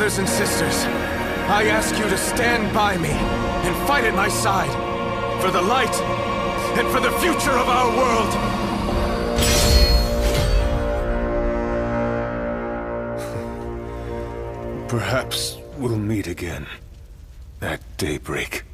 brothers and sisters, I ask you to stand by me and fight at my side for the light and for the future of our world. Perhaps we'll meet again at daybreak.